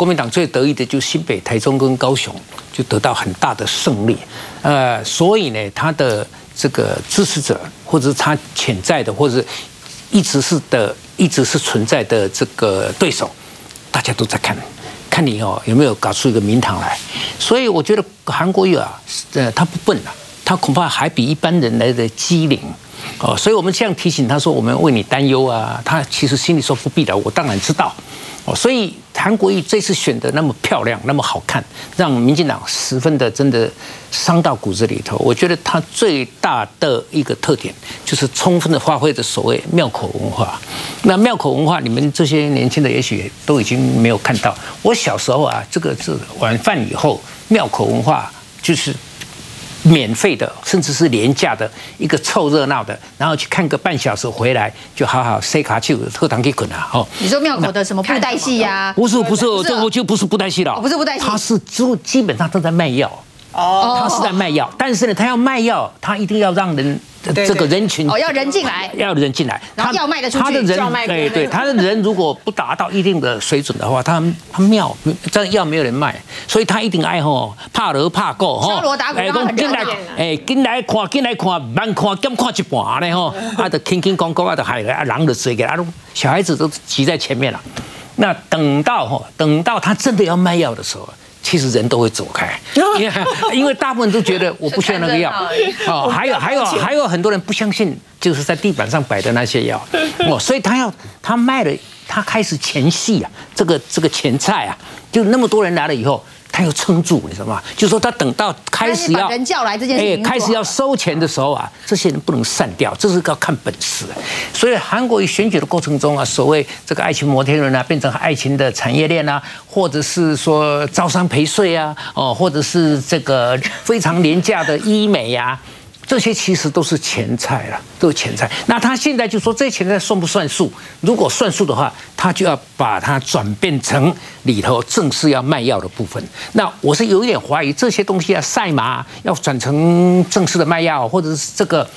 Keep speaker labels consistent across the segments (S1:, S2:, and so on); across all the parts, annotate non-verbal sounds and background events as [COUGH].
S1: 国民党最得意的就是新北、台中跟高雄就得到很大的胜利，呃，所以呢，他的这个支持者或者是他潜在的或者一直是的一直是存在的这个对手，大家都在看，看你哦有没有搞出一个名堂来。所以我觉得韩国瑜啊，呃，他不笨啊，他恐怕还比一般人来的机灵。哦，所以我们这样提醒他说，我们为你担忧啊。他其实心里说不必的，我当然知道。哦，所以韩国瑜这次选的那么漂亮，那么好看，让民进党十分的真的伤到骨子里头。我觉得他最大的一个特点，就是充分的发挥的所谓庙口文化。那庙口文化，你们这些年轻的也许都已经没有看到。我小时候啊，这个是晚饭以后，庙口文化就是。免费的，甚至是廉价的一个凑热闹的，然后去看个半小时回来，就好好塞卡去特堂给滚啊！哦，
S2: 你说庙口的什么布袋戏呀？
S1: 不是不是，这个就不是布袋戏了，
S2: 不是布袋戏，
S1: 他是就基本上都在卖药。哦，他是在卖药，但是呢，他要卖药，他一定要让人这个人群
S2: 哦，要人进来，
S1: 要人进来，
S2: 然后要卖的出去，
S1: 他的人对对，他的人如果不达到一定的水准的话，他他庙这药没有人卖，所以他一定爱吼怕热怕过
S2: 哈，敲锣打鼓，
S1: 进来哎，进来看进来看，慢看减看一半呢吼，[LAUGHS] 啊，就轻轻讲讲啊，就还啊，人就追给啊，小孩子都挤在前面了。那等到吼，等到他真的要卖药的时候。其实人都会走开，[LAUGHS] 因为因为大部分都觉得我不需要那个药，哦，[LAUGHS] 还有还有还有很多人不相信，就是在地板上摆的那些药，哦，[LAUGHS] 所以他要他卖了，他开始前戏啊，这个这个前菜啊，就那么多人来了以后。他要撑住，你知道吗？就是说，他等到开始要
S2: 人叫来这件事，哎，
S1: 开始要收钱的时候啊，这些人不能散掉，这是要看本事。所以，韩国选举的过程中啊，所谓这个爱情摩天轮啊，变成爱情的产业链啊，或者是说招商陪税啊，哦，或者是这个非常廉价的医美呀。这些其实都是前菜了，都是前菜。那他现在就说这些前菜算不算数？如果算数的话，他就要把它转变成里头正式要卖药的部分。那我是有一点怀疑，这些东西啊，赛马要转成正式的卖药，或者是这个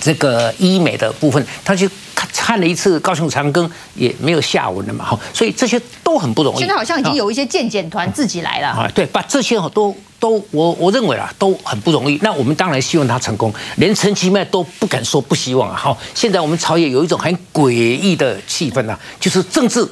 S1: 这个医美的部分，他去看看了一次高雄长庚也没有下文了嘛。哈，所以这些都很不容易。
S2: 现在好像已经有一些健检团自己来了啊，
S1: 对，把这些都。都我我认为啊，都很不容易。那我们当然希望他成功，连陈其迈都不敢说不希望啊。哈，现在我们朝野有一种很诡异的气氛啊，就是政治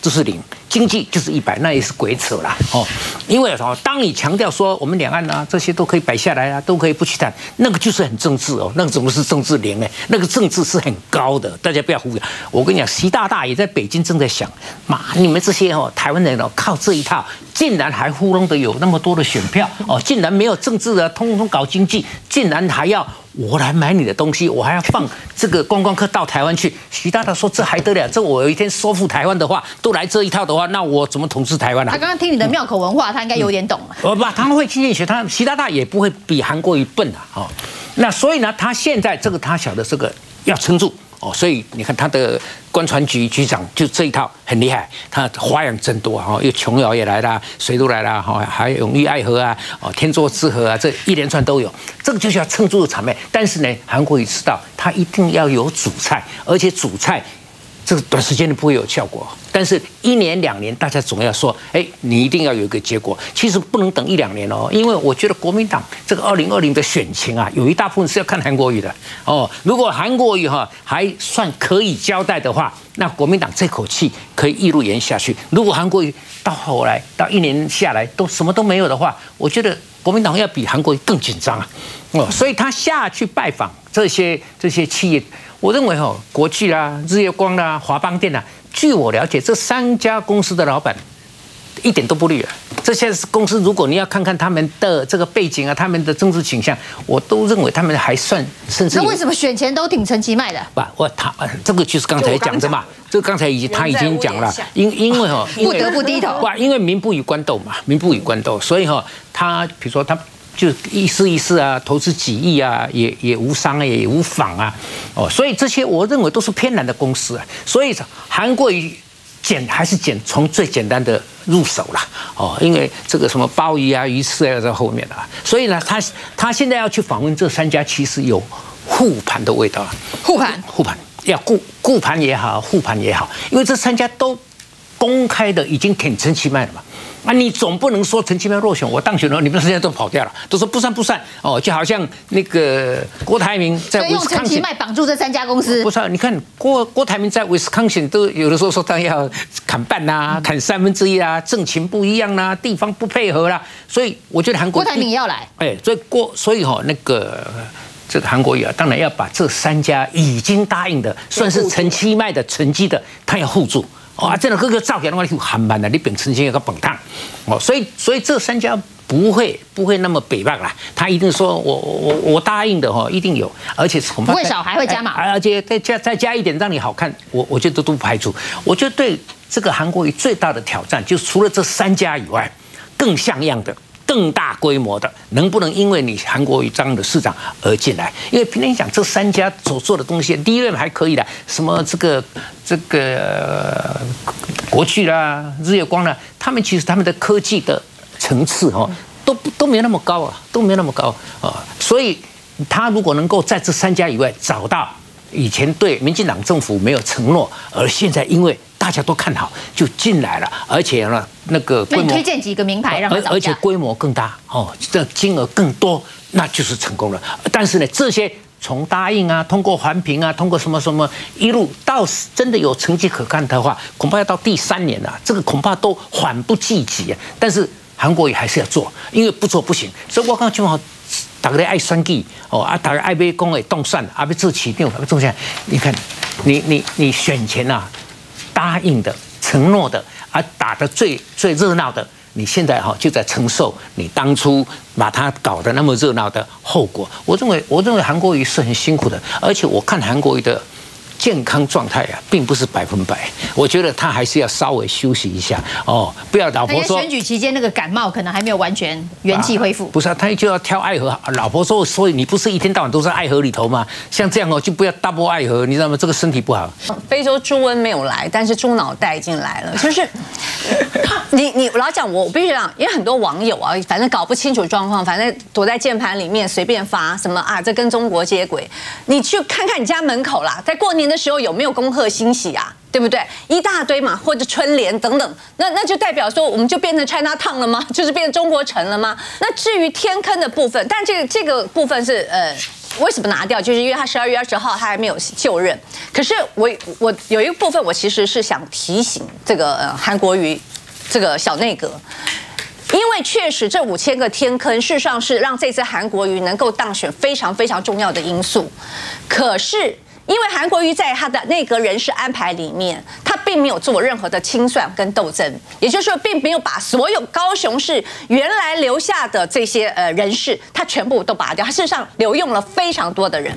S1: 就是零。经济就是一百，那也是鬼扯啦哦。因为什么？当你强调说我们两岸啊这些都可以摆下来啊，都可以不去谈，那个就是很政治哦。那个怎么是政治零呢？那个政治是很高的，大家不要忽悠。我跟你讲，习大大也在北京正在想，妈，你们这些哦台湾人哦靠这一套，竟然还糊弄的有那么多的选票哦，竟然没有政治的，通通搞经济，竟然还要。我来买你的东西，我还要放这个观光客到台湾去。徐大大说：“这还得了？这我有一天收复台湾的话，都来这一套的话，那我怎么统治台湾呢？”
S2: 他刚刚听你的庙口文化，他应该有点懂了。
S1: 我不，他们会轻易学。他徐大大也不会比韩国瑜笨啊！哦，那所以呢，他现在这个他晓得这个要撑住。哦，所以你看他的官船局局长就这一套很厉害，他花样真多哈！又琼瑶也来了，谁都来了哈，还有永浴爱河啊，哦，天作之合啊，这一连串都有，这个就是要撑住的场面。但是呢，韩国也知道，他一定要有主菜，而且主菜。这个短时间内不会有效果，但是一年两年，大家总要说，哎，你一定要有一个结果。其实不能等一两年哦，因为我觉得国民党这个二零二零的选情啊，有一大部分是要看韩国瑜的哦。如果韩国瑜哈还算可以交代的话，那国民党这口气可以一路延下去。如果韩国瑜到后来到一年下来都什么都没有的话，我觉得国民党要比韩国瑜更紧张啊。哦，所以他下去拜访这些这些企业。我认为哈，国巨啦、日月光啦、华邦电啦，据我了解，这三家公司的老板一点都不绿啊。这些公司，如果你要看看他们的这个背景啊，他们的政治倾向，我都认为他们还算甚至。
S2: 那为什么选前都挺陈其迈的？
S1: 不，我他这个就是刚才讲的嘛，这个刚才已经他已经讲了，因因为哈，[LAUGHS]
S2: 不得不低头。
S1: 不，因为民不与官斗嘛，民不与官斗，所以哈，他比如说他。就一试一试啊，投资几亿啊，也也无伤啊，也无妨啊，哦，所以这些我认为都是偏难的公司啊，所以韩国瑜简还是简从最简单的入手啦，哦，因为这个什么鲍鱼啊、鱼翅啊在后面的，所以呢，他他现在要去访问这三家，其实有护盘的味道，
S2: 护盘？
S1: 护盘。要顾顾盘也好，护盘也好，因为这三家都公开的已经挺陈其迈了嘛。啊，你总不能说陈其迈落选，我当选了，你们现在都跑掉了，都说不算不算哦，就好像那个郭台铭在
S2: 用陈其迈绑住这三家公司，
S1: 不是？你看郭郭台铭在威斯康星都有的时候说他要砍半呐，砍三分之一啊，政情不一样啦，地方不配合啦，所以我觉得韩国
S2: 郭台铭也要来，
S1: 哎，所以郭所以哈那个这个韩国瑜啊，当然要把这三家已经答应的，算是陈其迈的成绩的，他要护住。哇，这个各个造假的话就韩版的，你本身先有个本烫，哦，所以所以这三家不会不会那么北棒啦，他一定说我我我答应的哈，一定有，而且恐
S2: 怕不会少，还会加码，
S1: 而且再加再加一点让你好看，我我觉得都不排除。我觉得对这个韩国瑜最大的挑战，就是除了这三家以外，更像样的。更大规模的，能不能因为你韩国瑜这样的市长而进来？因为平常讲这三家所做的东西，第一任还可以的，什么这个这个国巨啦、日月光啦，他们其实他们的科技的层次哦，都都没有那么高啊，都没那么高啊。所以他如果能够在这三家以外找到以前对民进党政府没有承诺，而现在因为大家都看好，就进来了，而且呢，那个规模
S2: 推荐几个名牌让他
S1: 而且规模更大哦，这金额更多，那就是成功了。但是呢，这些从答应啊，通过环评啊，通过什么什么一路到真的有成绩可看的话，恐怕要到第三年了，这个恐怕都缓不济急啊。但是韩国也还是要做，因为不做不行。所以我刚就好，大家爱算计哦啊，大家爱买工会动算，啊要做起定，要做下。你看，你你你选钱啊。答应的、承诺的，而打得最最热闹的，你现在哈就在承受你当初把它搞得那么热闹的后果。我认为，我认为韩国瑜是很辛苦的，而且我看韩国瑜的。健康状态啊，并不是百分百。我觉得他还是要稍微休息一下哦，不要老婆说
S2: 选举期间那个感冒可能还没有完全元气恢复。
S1: 不是啊，他就要挑爱河。老婆说，所以你不是一天到晚都在爱河里头吗？像这样哦，就不要 double 爱河，你知道吗？这个身体不好。
S3: 非洲猪瘟没有来，但是猪脑袋已经来了。就是 [LAUGHS] 你你老讲我，我必须讲，因为很多网友啊，反正搞不清楚状况，反正躲在键盘里面随便发什么啊，这跟中国接轨。你去看看你家门口啦，在过年。的时候有没有恭贺新喜啊？对不对？一大堆嘛，或者春联等等，那那就代表说我们就变成 China Town 了吗？[LAUGHS] 就是变成中国城了吗？那至于天坑的部分，但这个这个部分是呃，为什么拿掉？就是因为他十二月二十号他还没有就任。可是我我有一个部分，我其实是想提醒这个呃韩国瑜这个小内阁，因为确实这五千个天坑，事实上是让这次韩国瑜能够当选非常非常重要的因素。可是。因为韩国瑜在他的内阁人事安排里面，他并没有做任何的清算跟斗争，也就是说，并没有把所有高雄市原来留下的这些呃人事，他全部都拔掉。他事实上留用了非常多的人，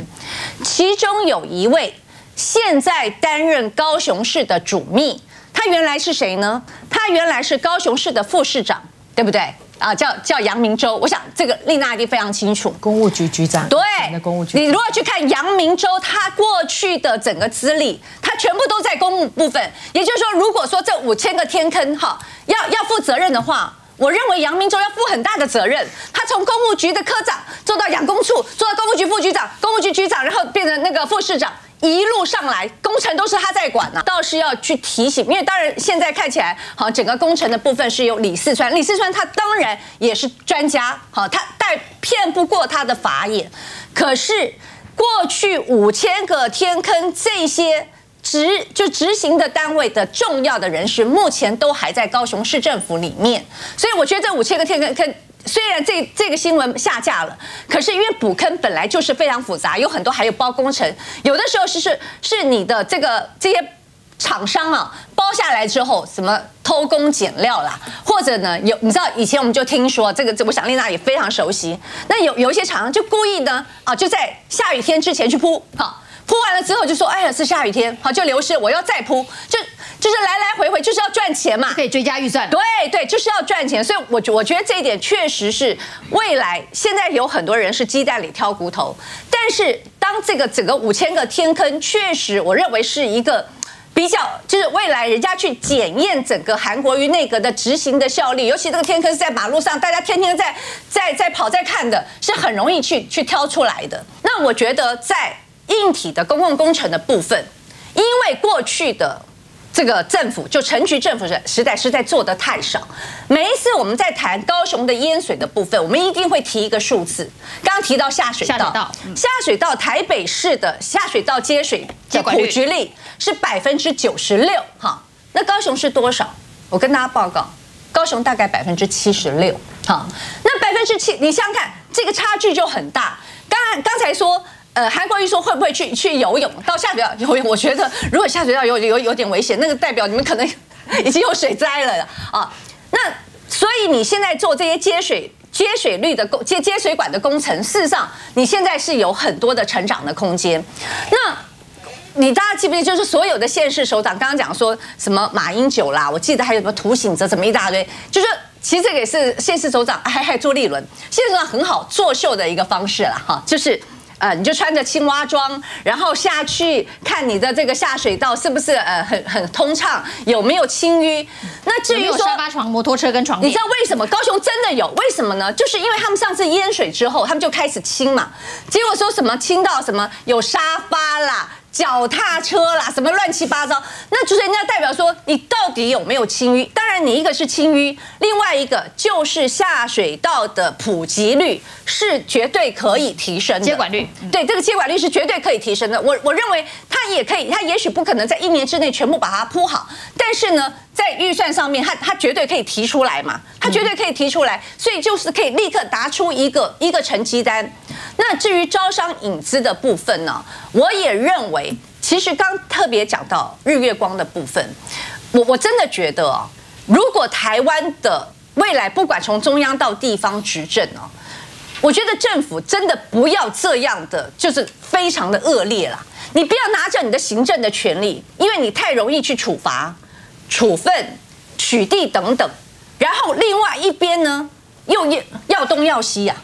S3: 其中有一位现在担任高雄市的主秘，他原来是谁呢？他原来是高雄市的副市长，对不对？啊，叫叫杨明洲，我想这个丽娜一定非常清楚。
S2: 公务局局长，
S3: 对，公务局。你如果去看杨明洲他过去的整个资历，他全部都在公务部分。也就是说，如果说这五千个天坑哈，要要负责任的话，我认为杨明洲要负很大的责任。他从公务局的科长做到养工处，做到公务局副局长、公务局局长，然后变成那个副市长。一路上来，工程都是他在管呢，倒是要去提醒，因为当然现在看起来，好，整个工程的部分是由李四川，李四川他当然也是专家，好，他但骗不过他的法眼。可是过去五千个天坑这些执就执行的单位的重要的人士，目前都还在高雄市政府里面，所以我觉得这五千个天坑坑。虽然这这个新闻下架了，可是因为补坑本来就是非常复杂，有很多还有包工程，有的时候是是是你的这个这些厂商啊包下来之后，什么偷工减料啦，或者呢有你知道以前我们就听说这个，我想丽娜也非常熟悉。那有有一些厂商就故意呢啊就在下雨天之前去铺，好铺完了之后就说哎呀是下雨天，好就流失，我要再铺就。就是来来回回就是要赚钱嘛，
S2: 可以追加预算。
S3: 对对，就是要赚钱，所以，我我觉得这一点确实是未来。现在有很多人是鸡蛋里挑骨头，但是当这个整个五千个天坑，确实我认为是一个比较，就是未来人家去检验整个韩国瑜内阁的执行的效力，尤其这个天坑是在马路上，大家天天在在在跑在看的，是很容易去去挑出来的。那我觉得在硬体的公共工程的部分，因为过去的。这个政府就城局政府的时代实在做的太少。每一次我们在谈高雄的淹水的部分，我们一定会提一个数字。刚刚提到下水道，
S2: 下水道
S3: 台北市的下水道接水的
S2: 接
S3: 普及率是百分之九十六，哈，那高雄是多少？我跟大家报告，高雄大概百分之七十六，哈，那百分之七，你想想看，这个差距就很大。刚刚刚才说。呃，韩国瑜说会不会去去游泳到下水道游泳？我觉得如果下水道有有有点危险，那个代表你们可能 [LAUGHS] 已经有水灾了啊。那所以你现在做这些接水接水率的工接接水管的工程，事实上你现在是有很多的成长的空间。那你大家记不记得，就是所有的县市首长刚刚讲说什么马英九啦，我记得还有什么涂醒哲，怎么一大堆，就是其实这个也是县市首长还还朱立伦，县市首长很好作秀的一个方式啦，哈，就是。呃，你就穿着青蛙装，然后下去看你的这个下水道是不是呃很很通畅，有没有清淤？那至于说有
S2: 沙发床、摩托车跟床垫
S3: 你知道为什么高雄真的有？为什么呢？就是因为他们上次淹水之后，他们就开始清嘛，结果说什么清到什么有沙发啦。脚踏车啦，什么乱七八糟，那就是人家代表说你到底有没有清淤？当然，你一个是清淤，另外一个就是下水道的普及率是绝对可以提升的。
S2: 接管率
S3: 对这个接管率是绝对可以提升的。我我认为它也可以，它也许不可能在一年之内全部把它铺好，但是呢，在预算上面，它它绝对可以提出来嘛，它绝对可以提出来，所以就是可以立刻答出一个一个成绩单。那至于招商引资的部分呢，我也认为，其实刚特别讲到日月光的部分，我我真的觉得哦，如果台湾的未来不管从中央到地方执政哦，我觉得政府真的不要这样的，就是非常的恶劣啦。你不要拿着你的行政的权利，因为你太容易去处罚、处分、取缔等等，然后另外一边呢，又要要东要西呀、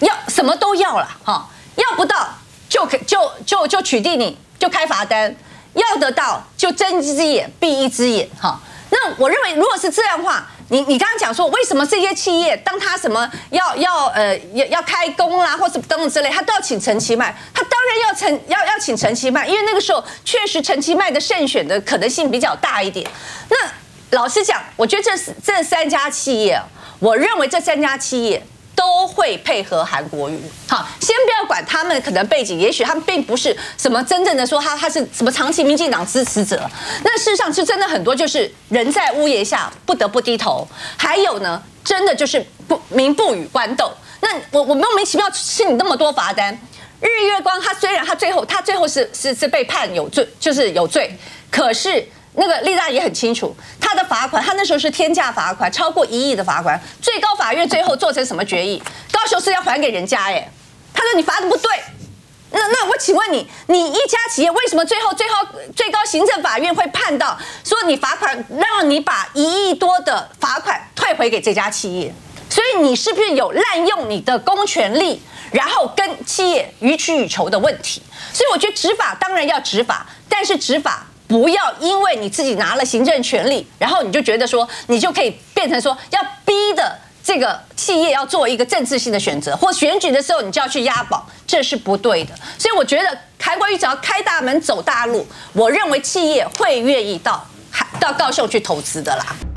S3: 要什么都要了哈，要不到就可就就就取缔你，就开罚单；要得到就睁一只眼闭一只眼哈。那我认为，如果是这样的话，你你刚刚讲说，为什么这些企业当他什么要要呃要要开工啦，或是等等之类，他都要请陈其迈，他当然要陈要要请陈其迈，因为那个时候确实陈其迈的胜选的可能性比较大一点。那老实讲，我觉得这这三家企业，我认为这三家企业。都会配合韩国瑜。好，先不要管他们可能背景，也许他们并不是什么真正的说他他是什么长期民进党支持者。那事实上是真的很多，就是人在屋檐下不得不低头。还有呢，真的就是不民不与官斗。那我我莫名其妙吃你那么多罚单。日月光他虽然他最后他最后是是是被判有罪，就是有罪，可是。那个丽大也很清楚，他的罚款，他那时候是天价罚款，超过一亿的罚款。最高法院最后做成什么决议？高雄市要还给人家，哎，他说你罚的不对。那那我请问你，你一家企业为什么最后最后最高行政法院会判到说你罚款，让你把一亿多的罚款退回给这家企业？所以你是不是有滥用你的公权力，然后跟企业予取予求的问题？所以我觉得执法当然要执法，但是执法。不要因为你自己拿了行政权力，然后你就觉得说你就可以变成说要逼的这个企业要做一个政治性的选择，或选举的时候你就要去押宝，这是不对的。所以我觉得台国瑜只要开大门走大路，我认为企业会愿意到到高雄去投资的啦。